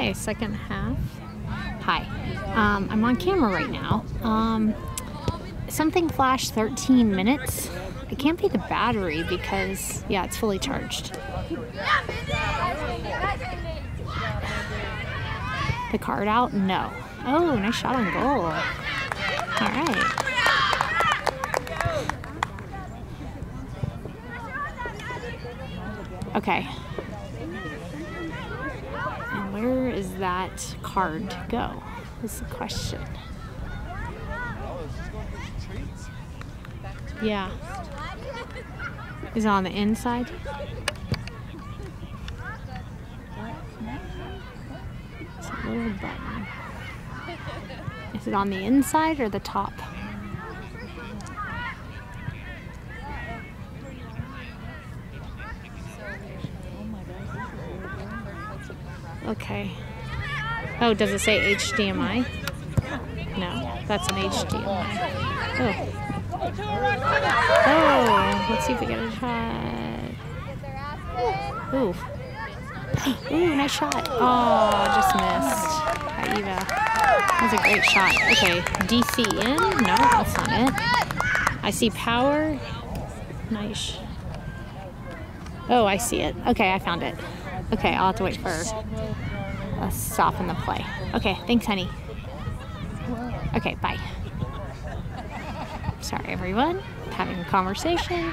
Okay, second half. Hi. Um, I'm on camera right now. Um, something flashed 13 minutes. It can't be the battery because, yeah, it's fully charged. The card out? No. Oh, nice shot on goal. All right. Okay. And where is that card go? Is the question. Yeah. Is it on the inside? It's a little button. Is it on the inside or the top? Okay. Oh, does it say HDMI? No, that's an HDMI. Oh. Oh, let's see if we get a shot. Ooh. Ooh, nice shot. Oh, just missed. By Eva. That was a great shot. Okay, DC in? No, that's not it. I see power. Nice. Oh, I see it. Okay, I found it. Okay, I'll have to wait for a Uh, stop in the play. Okay, thanks, honey. Okay, bye. Sorry, everyone. Having a conversation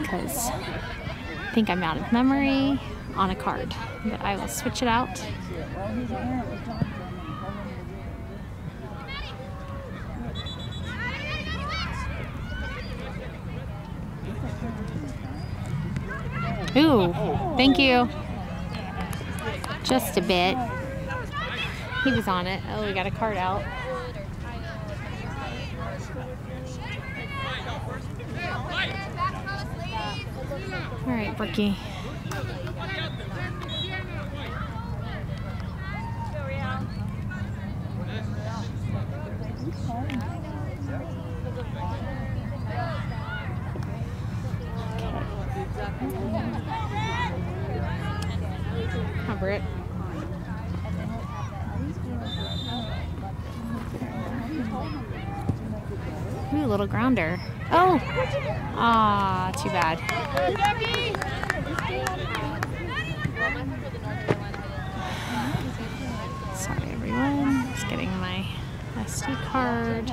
because I think I'm out of memory on a card, but I will switch it out. Ooh, thank you. Just a bit. He was on it. Oh, we got a card out. All right, Brookie. Hi, Britt. Ooh, little grounder. Oh! Ah, too bad. Sorry, everyone. Just getting my SD card.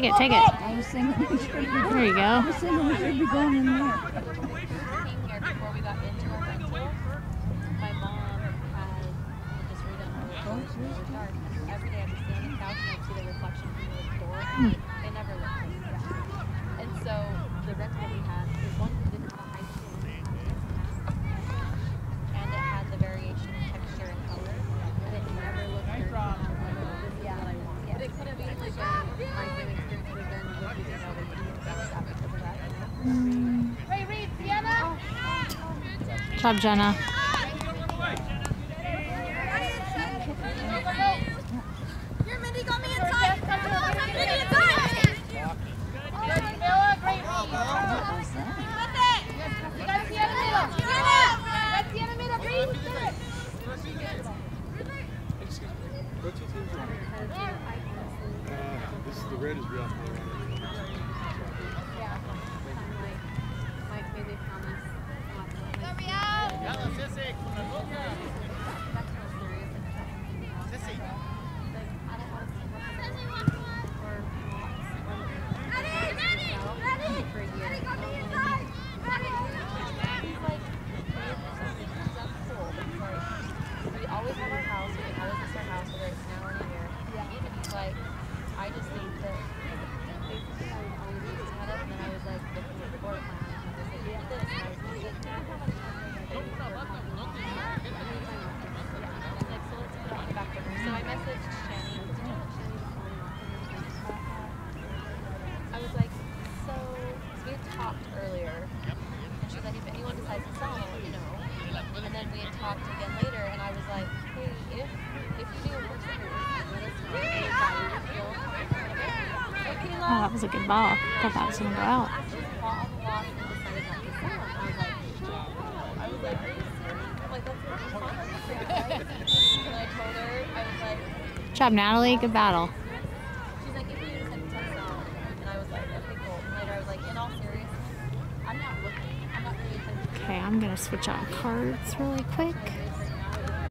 we it, take it. there. you go. before we got into our rental, my mom had just read it on the dark. Every day I'd be sitting on the couch and I'd see the reflection from the door. Hmm. They never looked like that. And so the rental that we had, was one that didn't have a high ceiling and it had the variation in texture and color. And it never looked dirty. Yeah, that I want. Yeah. But it could have been like a my same experience would have been with using over that because of Good job, Jenna. like, I just think that I was like so let's put it on the back burner. So I messaged I was like, so, we had talked earlier, and she's like, if anyone decides to sell, you know, talked again later, and I was like, hey, if if you do work stickers, let us know. That would feel okay, Oh, that was a good ball. Thought that was gonna go out. She just fought on the Okay, I'm gonna switch out cards really quick.